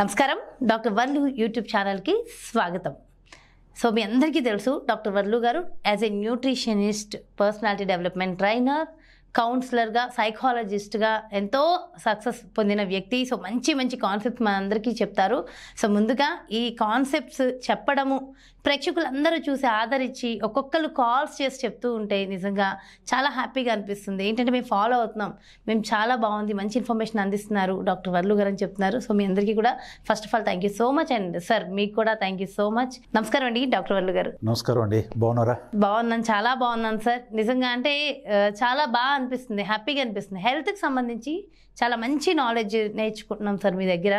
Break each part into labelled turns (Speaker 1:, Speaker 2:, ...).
Speaker 1: నమస్కారం. Doctor వర్లు YouTube ఛానల్కి స్వాగతం. సో మీ అందరికీ తెలుసు డాక్టర్ వర్లు గారు as a nutritionist personality development trainer కౌన్సిలర్గా సైకాలజిస్ట్గా ఎంతో సక్సెస్ పొందిన వ్యక్తి. సో మంచి మంచి కాన్సెప్ట్స్ మనందరికీ చెప్తారు. సో ముందుగా ఈ కాన్సెప్ట్స్ చెప్పడము ప్రేక్షకులందరూ చూసి ఆదరించి ఒక్కొక్కరు కాల్స్ చేసి చెప్తూ ఉంటే నిజంగా చాలా హ్యాపీగా అనిపిస్తుంది. ఏంటంటే మేము ఫాలో అవుతున్నాం. మేము చాలా బాగుంది. మంచి ఇన్ఫర్మేషన్ అందిస్తున్నారు డాక్టర్ వర్లు గారు అని చెప్తున్నారు. సో మీ అందరికీ కూడా first of all thank you so much. And sir మీకు కూడా థ్యాంక్ యూ సో మచ్. నమస్కారం అండి డాక్టర్ వర్లు గారు.
Speaker 2: నమస్కారం అండి. బాగున్నారా?
Speaker 1: బాగున్నాను. చాలా బాగున్నాను సార్. నిజంగా అంటే చాలా బాగా అనిపిస్తుంది. హ్యాపీగా అనిపిస్తుంది. హెల్త్కి సంబంధించి చాలా మంచి నాలెడ్జ్ నేర్చుకుంటున్నాం సార్ మీ దగ్గర.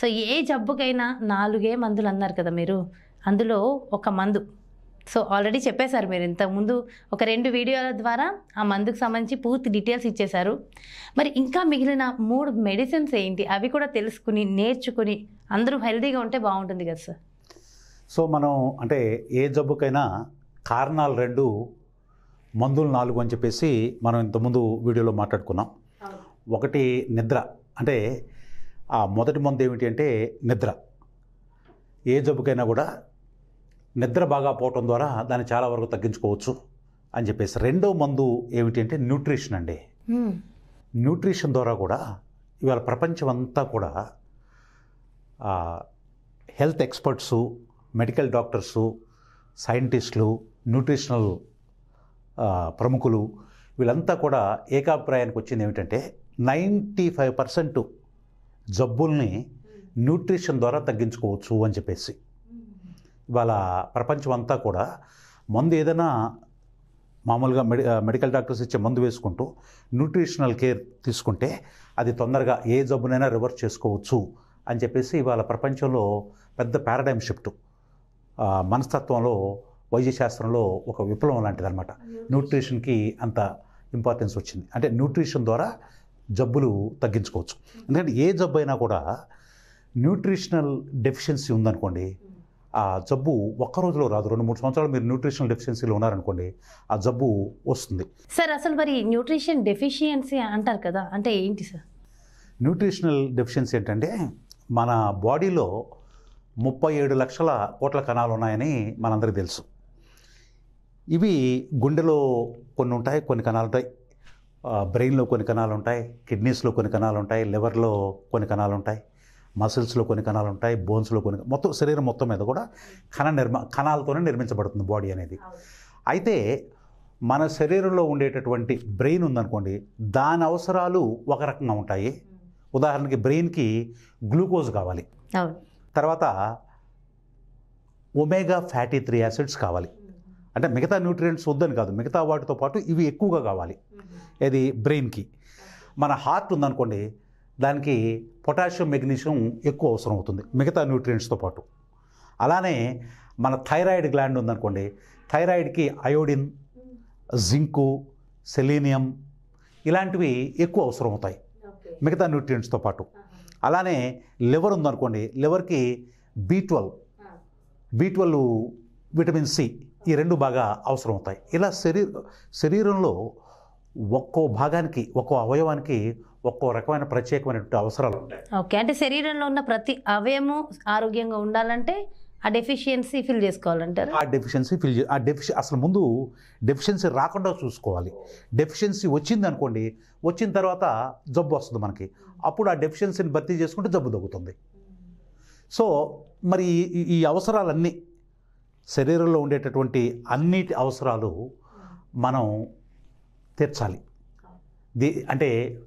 Speaker 1: సో ఏ జబ్బుకైనా నాలుగే మందులు అన్నారు కదా మీరు. అందులో ఒక మందు. సో ఆల్రెడీ చెప్పేశారు మీరు ఇంతకుముందు ఒక రెండు వీడియోల ద్వారా ఆ మందుకు సంబంధించి పూర్తి డీటెయిల్స్ ఇచ్చేశారు. మరి ఇంకా మిగిలిన మూడు మెడిసిన్స్ ఏంటి? అవి కూడా తెలుసుకుని నేర్చుకుని అందరూ హెల్తీగా ఉంటే బాగుంటుంది కదా సార్.
Speaker 2: సో మనం అంటే ఏ జబ్బుకైనా కారణాలు రెండు మందులు నాలుగు అని చెప్పేసి మనం ఇంతకుముందు వీడియోలో మాట్లాడుకున్నాం. ఒకటి నిద్ర. అంటే ఆ మొదటి మందు ఏమిటి అంటే నిద్ర. ఏ జబ్బుకైనా కూడా నిద్ర బాగా పోవటం ద్వారా దాన్ని చాలా వరకు తగ్గించుకోవచ్చు అని చెప్పేసి. రెండో మందు ఏమిటి అంటే న్యూట్రిషన్ అండి. న్యూట్రిషన్ ద్వారా కూడా ఇవాళ ప్రపంచం అంతా కూడా హెల్త్ ఎక్స్పర్ట్సు మెడికల్ డాక్టర్సు సైంటిస్టులు న్యూట్రిషనల్ ప్రముఖులు వీళ్ళంతా కూడా ఏకాభిప్రాయానికి వచ్చింది ఏమిటంటే నైంటీ ఫైవ్ పర్సెంట్ జబ్బుల్ని న్యూట్రిషన్ ద్వారా తగ్గించుకోవచ్చు అని చెప్పేసి. ఇవాళ ప్రపంచం అంతా కూడా మందు ఏదైనా మామూలుగా మెడి మెడికల్ డాక్టర్స్ ఇచ్చే మందు వేసుకుంటూ న్యూట్రిషనల్ కేర్ తీసుకుంటే అది తొందరగా ఏ జబ్బునైనా రివర్స్ చేసుకోవచ్చు అని చెప్పేసి ఇవాళ ప్రపంచంలో పెద్ద పారాడైమ్ షిఫ్ట్. మనస్తత్వంలో వైద్య శాస్త్రంలో ఒక విప్లవం లాంటిది అనమాట న్యూట్రిషన్కి అంత ఇంపార్టెన్స్ వచ్చింది. అంటే న్యూట్రిషన్ ద్వారా జబ్బులు తగ్గించుకోవచ్చు. ఎందుకంటే ఏ జబ్బు అయినా కూడా న్యూట్రిషనల్ డెఫిషియన్సీ ఉందనుకోండి ఆ జబ్బు ఒక్క రోజులో రాదు. రెండు మూడు సంవత్సరాలు మీరు న్యూట్రిషనల్ డెఫిషియన్సీలో ఉన్నారనుకోండి ఆ జబ్బు వస్తుంది.
Speaker 1: సార్ అసలు మరి న్యూట్రిషన్ డెఫిషియన్సీ అంటారు కదా అంటే ఏంటి సార్?
Speaker 2: న్యూట్రిషనల్ డెఫిషియన్సీ ఏంటంటే మన బాడీలో ముప్పై ఏడు లక్షల కోట్ల కణాలు ఉన్నాయని మనందరికీ తెలుసు. ఇవి గుండెలో కొన్ని ఉంటాయి కొన్ని కణాలు ఉంటాయి. బ్రెయిన్లో కొన్ని కణాలు ఉంటాయి కిడ్నీస్లో కొన్ని కణాలు ఉంటాయి లివర్లో కొన్ని కణాలు ఉంటాయి. మసిల్స్లో కొన్ని కణాలు ఉంటాయి బోన్స్లో కొన్ని మొత్తం శరీరం మొత్తం మీద కూడా కణ నిర్మ కణాలతోనే నిర్మించబడుతుంది బాడీ అనేది. అయితే మన శరీరంలో ఉండేటటువంటి బ్రెయిన్ ఉందనుకోండి దాని అవసరాలు ఒక రకంగా ఉంటాయి. ఉదాహరణకి బ్రెయిన్కి గ్లూకోజ్ కావాలి. తర్వాత ఒమేగా ఫ్యాటీ త్రీ యాసిడ్స్ కావాలి. అంటే మిగతా న్యూట్రియంట్స్ వద్దని కాదు మిగతా వాటితో పాటు ఇవి ఎక్కువగా కావాలి. ఏది? బ్రెయిన్కి మన హార్ట్ ఉందనుకోండి దానికి పొటాషియం మెగ్నీషియం ఎక్కువ అవసరం అవుతుంది మిగతా న్యూట్రియంట్స్తో పాటు. అలానే మన థైరాయిడ్ గ్లాండ్ ఉందనుకోండి థైరాయిడ్కి అయోడిన్ జింకు సెలీనియం ఇలాంటివి ఎక్కువ అవసరం అవుతాయి మిగతా న్యూట్రియంట్స్తో పాటు. అలానే లివర్ ఉందనుకోండి లివర్కి B twelve B twelve vitamin C ఈ రెండు బాగా అవసరం అవుతాయి. ఇలా శరీర శరీరంలో ఒక్కో భాగానికి ఒక్కో అవయవానికి ఒక్కో రకమైన ప్రత్యేకమైనటువంటి అవసరాలు ఉంటాయి.
Speaker 1: ఓకే. అంటే శరీరంలో ఉన్న ప్రతి అవయము ఆరోగ్యంగా ఉండాలంటే ఆ డెఫిషియన్సీ ఫిల్ చేసుకోవాలంటారు?
Speaker 2: ఆ డెఫిషియన్సీ ఫిల్ ఆ డెఫిషి అసలు ముందు డెఫిషియన్సీ రాకుండా చూసుకోవాలి. డెఫిషియన్సీ వచ్చింది అనుకోండి వచ్చిన తర్వాత జబ్బు వస్తుంది మనకి. అప్పుడు ఆ డెఫిషియన్సీని భర్తీ చేసుకుంటే జబ్బు తగ్గుతుంది. సో మరి ఈ- ఈ అవసరాలన్నీ శరీరంలో ఉండేటటువంటి అన్నిటి అవసరాలు మనం తీర్చాలి. ది అంటే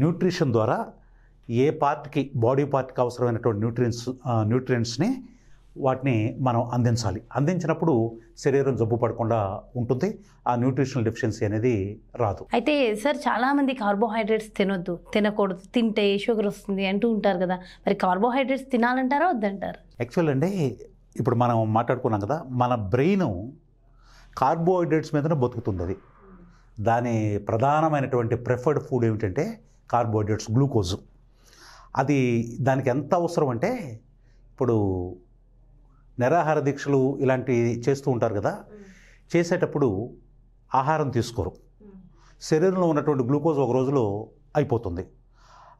Speaker 2: న్యూట్రిషన్ ద్వారా ఏ పార్ట్కి బాడీ పార్ట్కి అవసరమైనటువంటి న్యూట్రియన్స్ న్యూట్రియంట్స్ని వాటిని మనం అందించాలి. అందించినప్పుడు శరీరం జబ్బు పడకుండా ఉంటుంది. ఆ న్యూట్రిషనల్ డెఫిషియన్సీ అనేది రాదు.
Speaker 1: అయితే సార్ చాలా మంది కార్బోహైడ్రేట్స్ తినొద్దు తినకూడదు తింటే షుగర్ వస్తుంది అంటూ ఉంటారు కదా. మరి కార్బోహైడ్రేట్స్ తినాలంటారా వద్దంటారు?
Speaker 2: యాక్చువల్ అంటే ఇప్పుడు మనం మాట్లాడుకున్నాం కదా మన బ్రెయిన్ కార్బోహైడ్రేట్స్ మీదనే బతుకుతుంది అది. దాని ప్రధానమైనటువంటి ప్రిఫర్డ్ ఫుడ్ ఏమిటంటే కార్బోహైడ్రేట్స్ గ్లూకోజ్. అది దానికి ఎంత అవసరం అంటే ఇప్పుడు నిరాహార దీక్షలు ఇలాంటివి చేస్తూ ఉంటారు కదా చేసేటప్పుడు ఆహారం తీసుకోరు. శరీరంలో ఉన్నటువంటి గ్లూకోజ్ ఒక రోజులో అయిపోతుంది.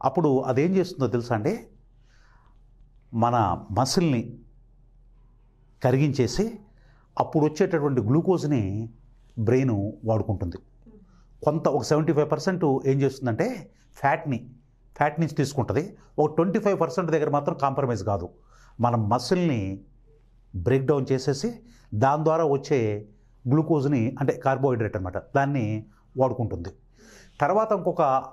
Speaker 2: అప్పుడు అదేం చేస్తుందో తెలుసా అండి? మన మసిల్ని కరిగించేసి అప్పుడు వచ్చేటటువంటి గ్లూకోజ్ని బ్రెయిన్ వాడుకుంటుంది. కొంత ఒక సెవెంటీ ఫైవ్ పర్సెంట్ ఏం చేస్తుందంటే ఫ్యాట్ని ఫ్యాట్ నుంచి తీసుకుంటుంది. ఒక ట్వంటీ ఫైవ్ పర్సెంట్ దగ్గర మాత్రం కాంప్రమైజ్ కాదు. మన మసిల్ని బ్రేక్ డౌన్ చేసేసి దాని ద్వారా వచ్చే గ్లూకోజ్ని అంటే కార్బోహైడ్రేట్ అనమాట దాన్ని వాడుకుంటుంది. తర్వాత ఇంకొక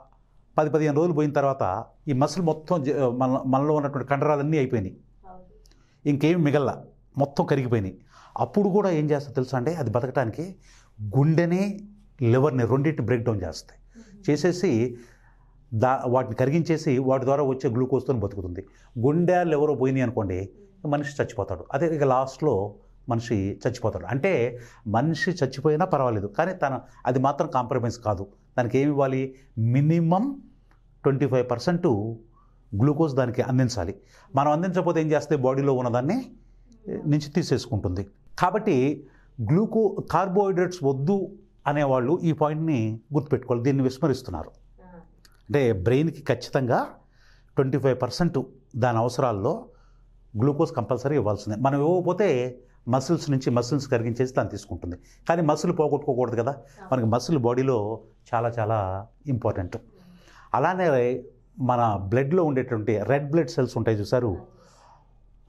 Speaker 2: పది పదిహేను రోజులు పోయిన తర్వాత ఈ మసిల్ మొత్తం మన మనలో ఉన్నటువంటి కండరాలన్నీ అయిపోయినాయి. ఇంకేం మిగల్ల మొత్తం కరిగిపోయినాయి. అప్పుడు కూడా ఏం చేస్తా తెలుసా అంటే అది బతకడానికి గుండెని లివర్ని రెండింటిని బ్రేక్ డౌన్ చేస్తాయి. చేసేసి దా వాటిని కరిగించేసి వాటి ద్వారా వచ్చే గ్లూకోజ్తో బతుకుతుంది. గుండెలు ఎవరో పోయినాయి అనుకోండి మనిషి చచ్చిపోతాడు. అదే ఇక లాస్ట్లో మనిషి చచ్చిపోతాడు. అంటే మనిషి చచ్చిపోయినా పర్వాలేదు కానీ తన అది మాత్రం కాంప్రమైజ్ కాదు. దానికి ఏమి ఇవ్వాలి? Minimum twenty five percent glucose దానికి అందించాలి. మనం అందించకపోతే ఏం చేస్తే బాడీలో ఉన్నదాన్ని నుంచి తీసేసుకుంటుంది. కాబట్టి గ్లూకో కార్బోహైడ్రేట్స్ వద్దు అనేవాళ్ళు ఈ పాయింట్ని గుర్తుపెట్టుకోవాలి. దీన్ని విస్మరిస్తున్నారు. అంటే బ్రెయిన్కి ఖచ్చితంగా ట్వంటీ ఫైవ్ పర్సెంట్ దాని అవసరాల్లో గ్లూకోజ్ కంపల్సరీ ఇవ్వాల్సిందే. మనం ఇవ్వకపోతే మసిల్స్ నుంచి మసిల్స్ కరిగించేసి దాన్ని తీసుకుంటుంది. కానీ మసిల్ పోగొట్టుకోకూడదు కదా. మనకి మసిల్ బాడీలో చాలా చాలా ఇంపార్టెంట్. అలానే మన బ్లడ్లో ఉండేటువంటి రెడ్ బ్లడ్ సెల్స్ ఉంటాయి చూసారు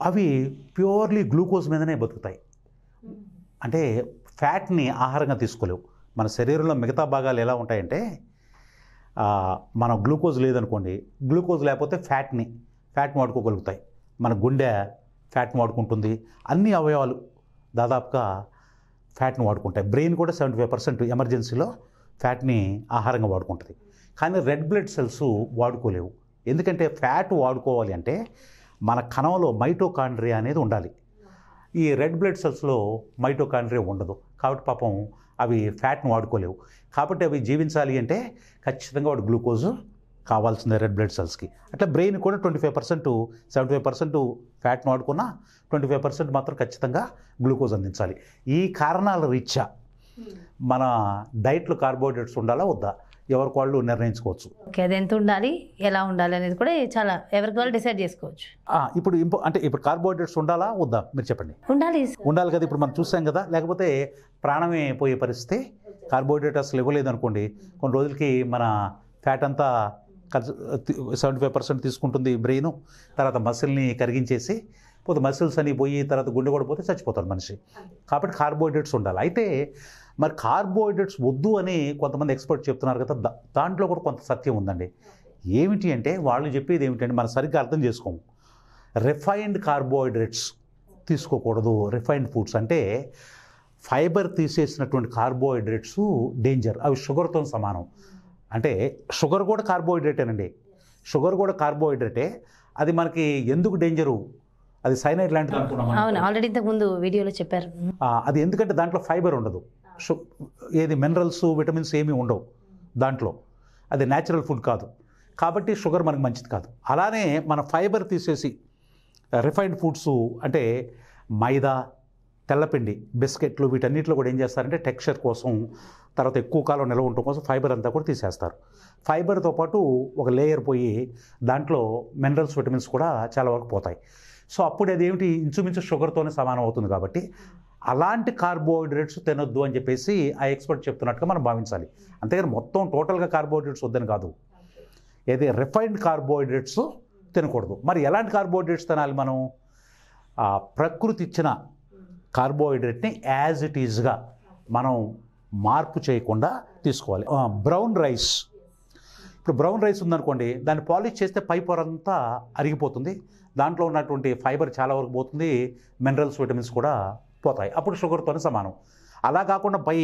Speaker 2: అవి ప్యూర్లీ గ్లూకోజ్ మీదనే బతుకుతాయి. అంటే ఫ్యాట్ని ఆహారంగా తీసుకోలేవు. మన శరీరంలో మిగతా భాగాలు ఎలా ఉంటాయంటే మనం గ్లూకోజ్ లేదనుకోండి గ్లూకోజ్ లేకపోతే ఫ్యాట్ని ఫ్యాట్ని వాడుకోగలుగుతాయి. మన గుండె ఫ్యాట్ని వాడుకుంటుంది. అన్ని అవయవాలు దాదాపుగా ఫ్యాట్ని వాడుకుంటాయి. బ్రెయిన్ కూడా సెవెంటీ ఫైవ్ పర్సెంట్ ఎమర్జెన్సీలో ఫ్యాట్ని ఆహారంగా వాడుకుంటుంది. కానీ రెడ్ బ్లడ్ సెల్స్ వాడుకోలేవు. ఎందుకంటే ఫ్యాట్ వాడుకోవాలి అంటే మన కణంలో మైటోకాండ్రియా అనేది ఉండాలి. ఈ రెడ్ బ్లడ్ సెల్స్లో మైటోకాండ్రియా ఉండదు. కాబట్టి పాపం అవి ఫ్యాట్ని వాడుకోలేవు. కాబట్టి అవి జీవించాలి అంటే ఖచ్చితంగా వాడు గ్లూకోజ్ కావాల్సిందే రెడ్ బ్లడ్ సెల్స్కి. అట్లా బ్రెయిన్ కూడా twenty five percent seventy five percent ఫ్యాట్ని వాడుకున్నా ట్వంటీ ఫైవ్ పర్సెంట్ మాత్రం ఖచ్చితంగా గ్లూకోజ్ అందించాలి. ఈ కారణాల రీత్యా మన డైట్లో కార్బోహైడ్రేట్స్ ఉండాలా వద్దా? ఎవరికి వాళ్ళు నిర్ణయించుకోవచ్చు.
Speaker 1: ఓకే అది ఎంత ఉండాలి ఎలా ఉండాలి అనేది కూడా చాలా ఎవరికి వాళ్ళు డిసైడ్ చేసుకోవచ్చు.
Speaker 2: ఇప్పుడు ఇంపో అంటే ఇప్పుడు కార్బోహైడ్రేట్స్ ఉండాలా వద్దా? మీరు చెప్పండి.
Speaker 1: ఉండాలి
Speaker 2: ఉండాలి కదా ఇప్పుడు మనం చూసాం కదా లేకపోతే ప్రాణమే పోయే పరిస్థితి కార్బోహైడ్రేట్ అసలు ఇవ్వలేదు అనుకోండి కొన్ని రోజులకి మన ఫ్యాట్ అంతా సెవెంటీ ఫైవ్ పర్సెంట్ తీసుకుంటుంది బ్రెయిన్ తర్వాత మసిల్ని కరిగించేసి పోతే మసిల్స్ అని పోయి తర్వాత గుండె కూడా పోతే చచ్చిపోతాడు మనిషి. కాబట్టి కార్బోహైడ్రేట్స్ ఉండాలి. అయితే మరి కార్బోహైడ్రేట్స్ వద్దు అని కొంతమంది ఎక్స్పర్ట్ చెప్తున్నారు కదా దాంట్లో కూడా కొంత సత్యం ఉందండి. ఏమిటి అంటే వాళ్ళు చెప్పేది ఏమిటంటే మనం సరిగ్గా అర్థం చేసుకోము. రిఫైన్డ్ కార్బోహైడ్రేట్స్ తీసుకోకూడదు రిఫైన్డ్ ఫుడ్స్ అంటే ఫైబర్ తీసేసినటువంటి కార్బోహైడ్రేట్స్ డేంజర్ అవి షుగర్తో సమానం. అంటే షుగర్ కూడా కార్బోహైడ్రేటేనండి. షుగర్ కూడా కార్బోహైడ్రేటే. అది మనకి ఎందుకు డేంజరు? అది సైనైడ్ లాంటిది అనుకున్నాం.
Speaker 1: అవును ఆల్రెడీ ఇంతకు ముందు వీడియోలో చెప్పారు.
Speaker 2: అది ఎందుకంటే దాంట్లో ఫైబర్ ఉండదు. షు ఏది మినరల్స్ విటమిన్స్ ఏమీ ఉండవు దాంట్లో. అది న్యాచురల్ ఫుడ్ కాదు. కాబట్టి షుగర్ మనకు మంచిది కాదు. అలానే మన ఫైబర్ తీసేసి రిఫైన్డ్ ఫుడ్స్ అంటే మైదా తెల్లపిండి బిస్కెట్లు వీటన్నిటిలో కూడా ఏం చేస్తారంటే టెక్స్చర్ కోసం తర్వాత ఎక్కువ కాలం నిల్వ ఉండటం కోసం ఫైబర్ అంతా కూడా తీసేస్తారు. ఫైబర్తో పాటు ఒక లేయర్ పోయి దాంట్లో మినరల్స్ విటమిన్స్ కూడా చాలా వరకు పోతాయి. సో అప్పుడు అదేమిటి ఇంచుమించు షుగర్తోనే సమానం అవుతుంది కాబట్టి అలాంటి కార్బోహైడ్రేట్స్ తినొద్దు అని చెప్పేసి ఆ ఎక్స్పర్ట్ చెప్తున్నట్టుగా మనం భావించాలి. అంతేగాని మొత్తం టోటల్గా కార్బోహైడ్రేట్స్ వద్దని కాదు. ఏది రిఫైన్డ్ కార్బోహైడ్రేట్స్ తినకూడదు. మరి ఎలాంటి కార్బోహైడ్రేట్స్ తినాలి మనం? ఆ ప్రకృతి ఇచ్చిన కార్బోహైడ్రేట్ని యాజ్ ఇట్ ఈజ్గా మనం మార్పు చేయకుండా తీసుకోవాలి. Brown rice. ఇప్పుడు బ్రౌన్ రైస్ ఉందనుకోండి దాన్ని పాలిష్ చేస్తే పై పొరంతా అరిగిపోతుంది. దాంట్లో ఉన్నటువంటి ఫైబర్ చాలా వరకు పోతుంది మినరల్స్ విటమిన్స్ కూడా పోతాయి. అప్పుడు షుగర్తోనే సమానం. అలా కాకుండా పై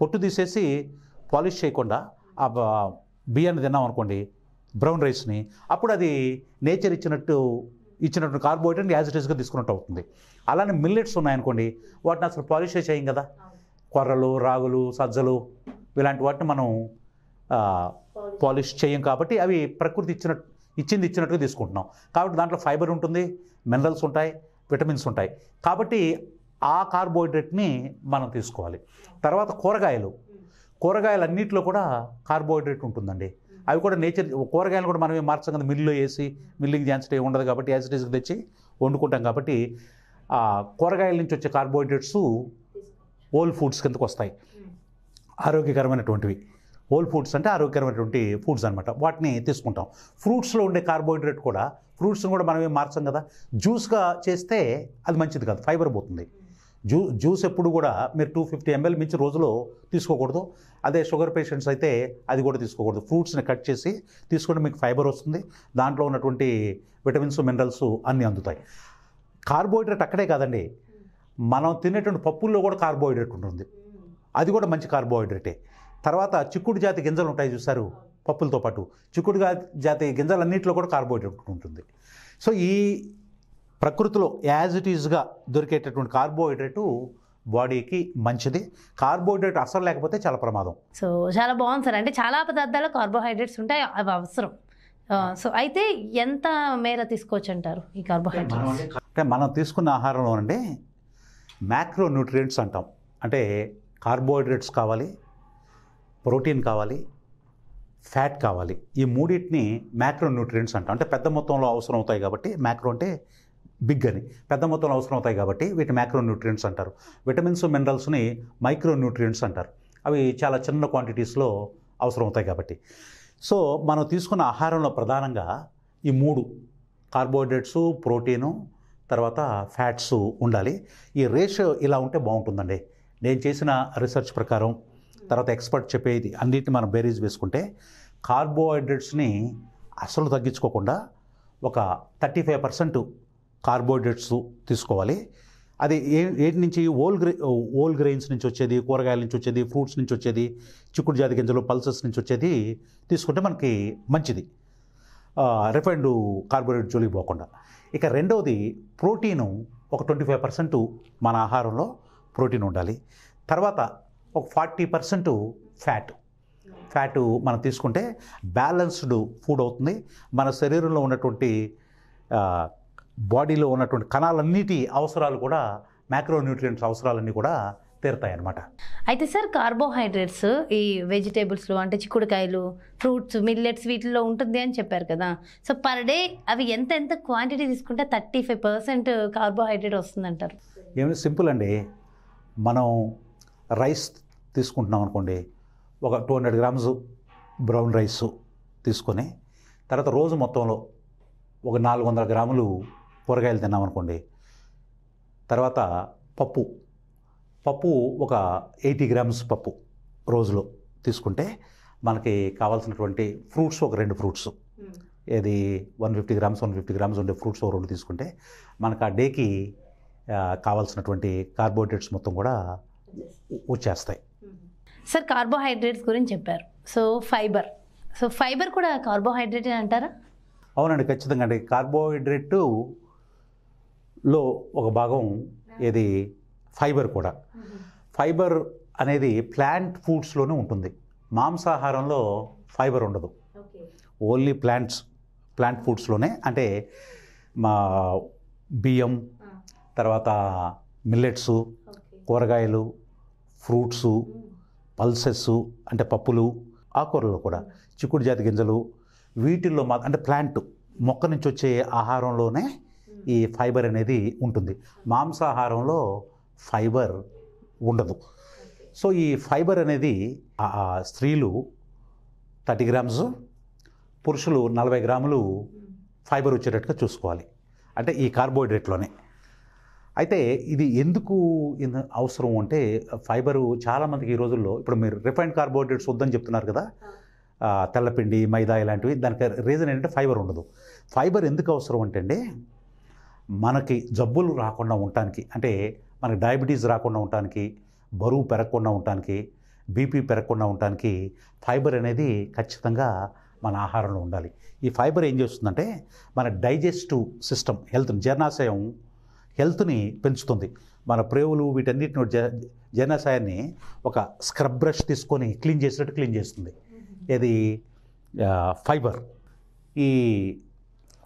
Speaker 2: పొట్టు తీసేసి పాలిష్ చేయకుండా ఆ బియ్యాన్ని తిన్నాం అనుకోండి బ్రౌన్ రైస్ని అప్పుడు అది నేచర్ ఇచ్చినట్టు ఇచ్చినట్టు కార్బోహైడ్రేట్ యాజ్ ఇట్ ఈస్గా తీసుకున్నట్టు అవుతుంది. అలానే మిల్లెట్స్ ఉన్నాయనుకోండి వాటిని అసలు పాలిష్ చేయం కదా. కొర్రలు రాగులు సజ్జలు ఇలాంటి వాటిని మనం పాలిష్ చేయం కాబట్టి అవి ప్రకృతి ఇచ్చినట్టు ఇచ్చింది ఇచ్చినట్టుగా తీసుకుంటున్నాం. కాబట్టి దాంట్లో ఫైబర్ ఉంటుంది మినరల్స్ ఉంటాయి విటమిన్స్ ఉంటాయి. కాబట్టి ఆ కార్బోహైడ్రేట్ని మనం తీసుకోవాలి. తర్వాత కూరగాయలు. కూరగాయలు అన్నింటిలో కూడా కార్బోహైడ్రేట్ ఉంటుందండి. అవి కూడా నేచర్ కూరగాయలు కూడా మనమే మార్చాం కదా మిల్లులో వేసి మిల్లింగ్ జాన్సిటీ ఏమి ఉండదు కాబట్టి యాజ్ తెచ్చి వండుకుంటాం కాబట్టి ఆ కూరగాయల నుంచి వచ్చే కార్బోహైడ్రేట్స్ ఓల్ ఫుడ్స్ కిందకు వస్తాయి. ఆరోగ్యకరమైనటువంటివి. హోల్ ఫుడ్స్ అంటే ఆరోగ్యకరమైనటువంటి ఫుడ్స్ అనమాట వాటిని తీసుకుంటాం. ఫ్రూట్స్లో ఉండే కార్బోహైడ్రేట్ కూడా ఫ్రూట్స్ని కూడా మనమే ఏం మార్చం కదా? జ్యూస్గా చేస్తే అది మంచిది కాదు ఫైబర్ పోతుంది. జ్యూ జ్యూస్ ఎప్పుడు కూడా మీరు టూ ఫిఫ్టీ ఎంఎల్ మించి రోజులో తీసుకోకూడదు. అదే షుగర్ పేషెంట్స్ అయితే అది కూడా తీసుకోకూడదు. ఫ్రూట్స్ని కట్ చేసి తీసుకుంటే మీకు ఫైబర్ వస్తుంది. దాంట్లో ఉన్నటువంటి విటమిన్స్ మినరల్స్ అన్నీ అందుతాయి. కార్బోహైడ్రేట్ అక్కడే కాదండి. మనం తినేటువంటి పప్పుల్లో కూడా కార్బోహైడ్రేట్ ఉంటుంది. అది కూడా మంచి కార్బోహైడ్రేటే. తర్వాత చిక్కుడు జాతి గింజలు ఉంటాయి చూసారు పప్పులతో పాటు. చిక్కుడు జాతి గింజలన్నింటిలో కూడా కార్బోహైడ్రేట్ ఉంటుంది. సో ఈ ప్రకృతిలో యాజ్ ఇట్ ఈజ్గా దొరికేటటువంటి కార్బోహైడ్రేటు బాడీకి మంచిది. కార్బోహైడ్రేట్ అసలు లేకపోతే చాలా ప్రమాదం.
Speaker 1: సో చాలా బాగుంది సార్. అంటే చాలా పదార్థాల్లో కార్బోహైడ్రేట్స్ ఉంటాయి అవి అవసరం. సో అయితే ఎంత మేర తీసుకోవచ్చు అంటారు ఈ కార్బోహైడ్రేట్స్?
Speaker 2: అంటే మనం తీసుకున్న ఆహారంలోనండి మ్యాక్రో న్యూట్రియంట్స్ అంటాం. అంటే కార్బోహైడ్రేట్స్ కావాలి ప్రోటీన్ కావాలి ఫ్యాట్ కావాలి. ఈ మూడింటిని మ్యాక్రో న్యూట్రియంట్స్ అంటాం. అంటే పెద్ద మొత్తంలో అవసరం అవుతాయి కాబట్టి మ్యాక్రో అంటే బిగ్ అని. పెద్ద మొత్తంలో అవసరం అవుతాయి కాబట్టి వీటి మ్యాక్రో న్యూట్రియంట్స్ అంటారు. విటమిన్స్ మినరల్స్ని మైక్రో న్యూట్రియంట్స్ అంటారు. అవి చాలా చిన్న క్వాంటిటీస్లో అవసరం అవుతాయి కాబట్టి. సో మనం తీసుకున్న ఆహారంలో ప్రధానంగా ఈ మూడు కార్బోహైడ్రేట్స్ ప్రోటీను తర్వాత ఫ్యాట్స్ ఉండాలి. ఈ రేషియో ఇలా ఉంటే బాగుంటుందండి. నేను చేసిన రీసెర్చ్ ప్రకారం తర్వాత ఎక్స్పర్ట్ చెప్పేది అన్నిటిని మనం బేరీజ్ వేసుకుంటే కార్బోహైడ్రేట్స్ని అసలు తగ్గించుకోకుండా ఒక థర్టీ ఫైవ్ పర్సెంట్ కార్బోహైడ్రేట్స్ తీసుకోవాలి. అది ఏ ఏటి నుంచి? ఓల్ గ్రే ఓల్ గ్రెయిన్స్ నుంచి వచ్చేది కూరగాయల నుంచి వచ్చేది ఫ్రూట్స్ నుంచి వచ్చేది చిక్కుడు జాతి గింజలు పల్సెస్ నుంచి వచ్చేది తీసుకుంటే మనకి మంచిది. రిఫైండ్ కార్బోహైడ్రేట్ జోలికి పోకుండా. ఇక రెండవది ప్రోటీను ఒక ట్వంటీ ఫైవ్ పర్సెంట్ మన ఆహారంలో ప్రోటీన్ ఉండాలి. తర్వాత ఒక ఫార్టీ పర్సెంట్ ఫ్యాట్. ఫ్యాట్ మనం తీసుకుంటే బ్యాలెన్స్డ్ ఫుడ్ అవుతుంది. మన శరీరంలో ఉన్నటువంటి బాడీలో ఉన్నటువంటి కణాలన్నిటి అవసరాలు కూడా మ్యాక్రో న్యూట్రియంట్స్ అవసరాలన్నీ కూడా తీరుతాయి అన్నమాట
Speaker 1: అయితే సార్ కార్బోహైడ్రేట్స్ ఈ వెజిటేబుల్స్లో అంటే చిక్కుడుకాయలు ఫ్రూట్స్ మిల్లెట్స్ వీటిలో ఉంటుంది అని చెప్పారు కదా. సో పర్ డే అవి ఎంత ఎంత క్వాంటిటీ తీసుకుంటే థర్టీ ఫైవ్ పర్సెంట్ కార్బోహైడ్రేట్ వస్తుందంటారు?
Speaker 2: ఏమి సింపుల్ అండి. మనం రైస్ తీసుకుంటున్నాం అనుకోండి. ఒక two hundred grams brown rice తీసుకొని తర్వాత రోజు మొత్తంలో ఒక నాలుగు వందల గ్రాములు కూరగాయలు తిన్నాం అనుకోండి. తర్వాత పప్పు పప్పు ఒక ఎయిటీ గ్రామ్స్ పప్పు రోజులో తీసుకుంటే మనకి కావాల్సినటువంటి ఫ్రూట్స్ ఒక రెండు ఫ్రూట్స్. ఏది one fifty grams one fifty grams ఉండే ఫ్రూట్స్ ఒక రెండు తీసుకుంటే మనకు ఆ డేకి కావాల్సినటువంటి కార్బోహైడ్రేట్స్ మొత్తం కూడా వచ్చేస్తాయి.
Speaker 1: సార్ కార్బోహైడ్రేట్స్ గురించి చెప్పారు. So fibre. సో ఫైబర్ కూడా కార్బోహైడ్రేట్ అంటారా?
Speaker 2: అవునండి ఖచ్చితంగా అండి. కార్బోహైడ్రేట్లో ఒక భాగం ఏది? ఫైబర్ కూడా. ఫైబర్ అనేది ప్లాంట్ ఫుడ్స్లోనే ఉంటుంది. మాంసాహారంలో ఫైబర్ ఉండదు. ఓన్లీ ప్లాంట్స్ ప్లాంట్ ఫుడ్స్లోనే. అంటే మా బియ్యం తర్వాత మిల్లెట్స్ కూరగాయలు ఫ్రూట్సు పల్సెస్ అంటే పప్పులు ఆకుకూరలు కూడా చిక్కుడు జాతి గింజలు వీటిల్లో మా అంటే ప్లాంట్ మొక్క నుంచి వచ్చే ఆహారంలోనే ఈ ఫైబర్ అనేది ఉంటుంది. మాంసాహారంలో ఫైబర్ ఉండదు. సో ఈ ఫైబర్ అనేది స్త్రీలు థర్టీ గ్రామ్స్ పురుషులు నలభై గ్రాములు ఫైబర్ వచ్చేటట్టుగా చూసుకోవాలి. అంటే ఈ కార్బోహైడ్రేట్లోనే. అయితే ఇది ఎందుకు అవసరం అంటే ఫైబరు చాలామందికి ఈ రోజుల్లో ఇప్పుడు మీరు రిఫైన్డ్ కార్బోహైడ్రేట్స్ వద్దని చెప్తున్నారు కదా తెల్లపిండి మైదా ఇలాంటివి దానికి రీజన్ ఏంటంటే ఫైబర్ ఉండదు. ఫైబర్ ఎందుకు అవసరం అంటే అండి మనకి జబ్బులు రాకుండా ఉండటానికి అంటే మనకి డయాబెటీస్ రాకుండా ఉండటానికి బరువు పెరగకుండా ఉండటానికి బీపీ పెరగకుండా ఉండటానికి ఫైబర్ అనేది ఖచ్చితంగా మన ఆహారంలో ఉండాలి. ఈ ఫైబర్ ఏం చేస్తుందంటే మన డైజెస్టివ్ సిస్టమ్ హెల్త్ జీర్ణాశయం హెల్త్ని పెంచుతుంది. మన ప్రేవులు వీటన్నిటిని జ- జీర్ణాశయాన్ని ఒక స్క్రబ్ బ్రష్ తీసుకొని క్లీన్ చేసినట్టు క్లీన్ చేస్తుంది. ఇది ఫైబర్. ఈ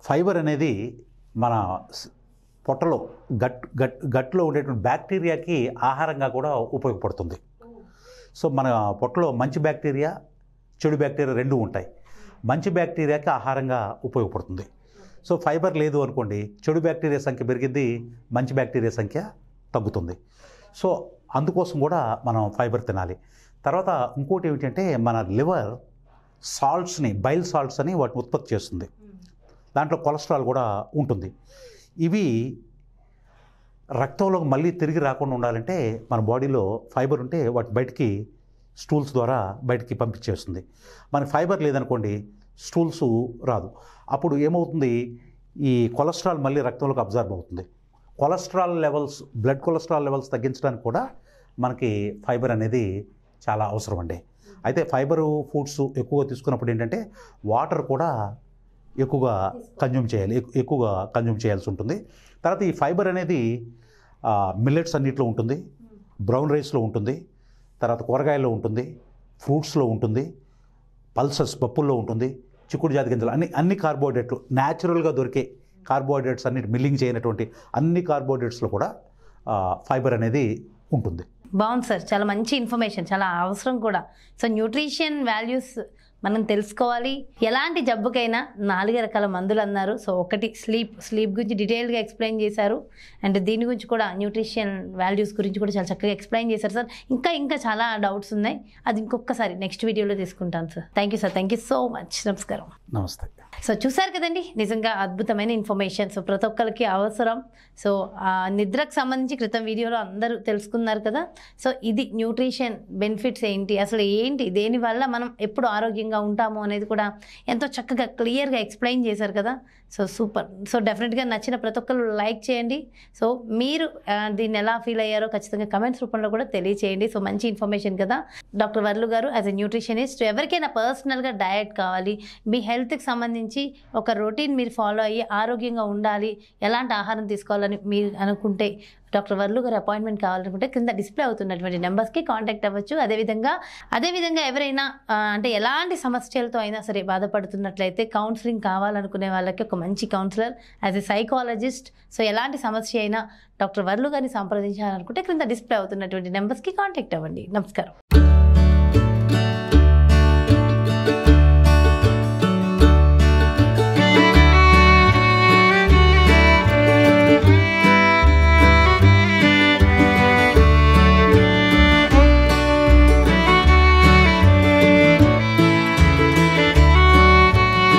Speaker 2: ఫైబర్ అనేది మన పొట్టలో గట్ గట్ గట్లో ఉండేటువంటి బ్యాక్టీరియాకి ఆహారంగా కూడా ఉపయోగపడుతుంది. సో మన పొట్టలో మంచి బ్యాక్టీరియా చెడు బ్యాక్టీరియా రెండు ఉంటాయి. మంచి బ్యాక్టీరియాకి ఆహారంగా ఉపయోగపడుతుంది. సో ఫైబర్ లేదు అనుకోండి చెడు బ్యాక్టీరియా సంఖ్య పెరిగింది మంచి బ్యాక్టీరియా సంఖ్య తగ్గుతుంది. సో అందుకోసం కూడా మనం ఫైబర్ తినాలి. తర్వాత ఇంకోటి ఏమిటంటే మన లివర్ సాల్ట్స్ని బైల్ సాల్ట్స్ అని వాటిని ఉత్పత్తి చేస్తుంది. దాంట్లో కొలెస్ట్రాల్ కూడా ఉంటుంది. ఇవి రక్తంలోకి మళ్ళీ తిరిగి రాకుండా ఉండాలంటే మన బాడీలో ఫైబర్ ఉంటే వాటి బయటికి స్టూల్స్ ద్వారా బయటికి పంపించేస్తుంది. మనకి ఫైబర్ లేదనుకోండి స్టూల్స్ రాదు. అప్పుడు ఏమవుతుంది? ఈ కొలెస్ట్రాల్ మళ్ళీ రక్తంలోకి అబ్జర్వ్ అవుతుంది. Cholesterol levels blood cholesterol levels తగ్గించడానికి కూడా మనకి ఫైబర్ అనేది చాలా అవసరం అండి. అయితే ఫైబర్ ఫుడ్స్ ఎక్కువగా తీసుకున్నప్పుడు ఏంటంటే వాటర్ కూడా ఎక్కువగా కన్జ్యూమ్ చేయాలి ఎక్కువగా కన్జ్యూమ్ చేయాల్సి ఉంటుంది. తర్వాత ఈ ఫైబర్ అనేది మిల్లెట్స్ అన్నిట్లో ఉంటుంది. బ్రౌన్ రైస్లో ఉంటుంది. తర్వాత కూరగాయల్లో ఉంటుంది. ఫ్రూట్స్లో ఉంటుంది. పల్సస్ పప్పుల్లో ఉంటుంది. చిక్కుడు జాతి గింజలు అన్ని అన్ని కార్బోహైడ్రేట్లు న్యాచురల్గా దొరికే కార్బోహైడ్రేట్స్ అన్నిటి మిల్లింగ్ చేయనటువంటి అన్ని కార్బోహైడ్రేట్స్లో కూడా ఫైబర్ అనేది ఉంటుంది.
Speaker 1: బాగుంది సార్. చాలా మంచి ఇన్ఫర్మేషన్ చాలా అవసరం కూడా. సో న్యూట్రిషన్ వాల్యూస్ మనం తెలుసుకోవాలి. ఎలాంటి జబ్బుకైనా నాలుగే రకాల మందులు అన్నారు. సో ఒకటి స్లీప్ స్లీప్ గురించి డీటెయిల్గా ఎక్స్ప్లెయిన్ చేశారు. అండ్ దీని గురించి కూడా న్యూట్రిషన్ వాల్యూస్ గురించి కూడా చాలా చక్కగా ఎక్స్ప్లెయిన్ చేశారు సార్. ఇంకా ఇంకా చాలా డౌట్స్ ఉన్నాయి. అది ఇంకొకసారి నెక్స్ట్ వీడియోలో తీసుకుంటాను sir. Thank you sir. Thank you so much. నమస్కారం.
Speaker 2: నమస్తే.
Speaker 1: సో చూసారు కదండి? నిజంగా అద్భుతమైన ఇన్ఫర్మేషన్. సో ప్రతి ఒక్కరికి అవసరం. సో ఆ నిద్రకు సంబంధించి క్రితం వీడియోలో అందరూ తెలుసుకున్నారు కదా? సో ఇది న్యూట్రిషన్ బెనిఫిట్స్ ఏంటి? అసలు ఏంటి? దేనివల్ల మనం ఎప్పుడు ఆరోగ్యంగా ఉంటాము అనేది కూడా ఎంతో చక్కగా క్లియర్గా ఎక్స్ప్లెయిన్ చేశారు కదా. So super. సో డెఫినెట్గా నచ్చిన ప్రతి ఒక్కరు లైక్ చేయండి. సో మీరు దీన్ని ఎలా ఫీల్ అయ్యారో ఖచ్చితంగా కమెంట్స్ రూపంలో కూడా తెలియచేయండి. సో మంచి ఇన్ఫర్మేషన్ కదా. డాక్టర్ వర్లు గారు యాజ్ ఎ న్యూట్రిషనిస్ట్ ఎవరికైనా పర్సనల్గా డయట్ కావాలి మీ హెల్త్కి సంబంధించి ఒక రొటీన్ మీరు ఫాలో అయ్యి ఆరోగ్యంగా ఉండాలి ఎలాంటి ఆహారం తీసుకోవాలని మీరు అనుకుంటే డాక్టర్ వర్లు గారు అపాయింట్మెంట్ కావాలనుకుంటే కింద డిస్ప్లే అవుతున్నటువంటి నెంబర్స్కి కాంటాక్ట్ అవ్వచ్చు. అదేవిధంగా అదేవిధంగా ఎవరైనా అంటే ఎలాంటి సమస్యలతో అయినా సరే బాధపడుతున్నట్లయితే కౌన్సిలింగ్ కావాలనుకునే వాళ్ళకి ఒక మంచి counsellor as a psychologist. So ఎలాంటి సమస్య అయినా డాక్టర్ వర్లు గారిని సంప్రదించాలనుకుంటే క్రింద డిస్ప్లే అవుతున్నటువంటి నెంబర్స్కి కాంటాక్ట్ అవ్వండి. నమస్కారం.